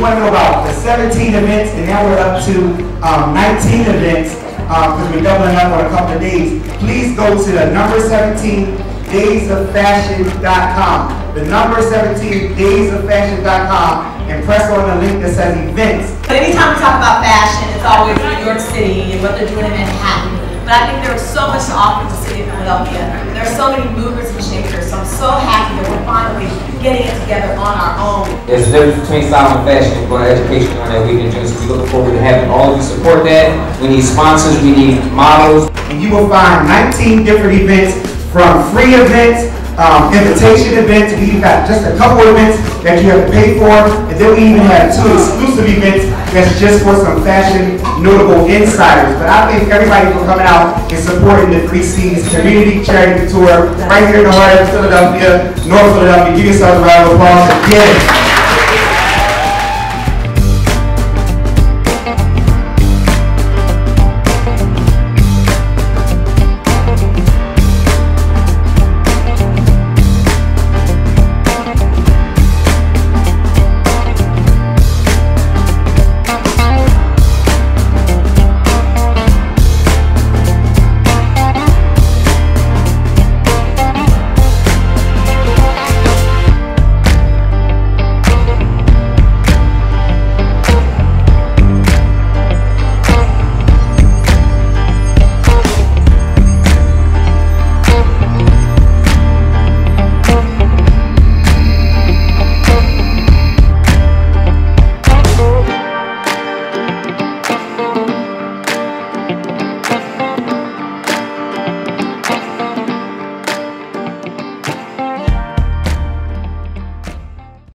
want to know about the 17 events, and now we're up to um, 19 events, because we're doubling up on a couple of days, please go to the number 17 daysoffashion.com. The number 17 daysoffashion.com and press on the link that says events. But anytime we talk about fashion, it's always New York City and what they're doing in Manhattan. But I think there is so much to offer the city of Philadelphia. There are so many movers and shakers, so I'm so happy that we're finally getting it together on our own. There's a difference between style and fashion and going education on that weekend. Just we look forward to having all of you support that. We need sponsors, we need models. And you will find 19 different events from free events, um, invitation events. We even got just a couple events that you have to pay for, and then we even have two exclusive events that's just for some fashion notable insiders. But I thank everybody for coming out and supporting the Free Seas Community Charity Tour right here in the heart of Philadelphia, North Philadelphia. Give yourselves a round of applause again.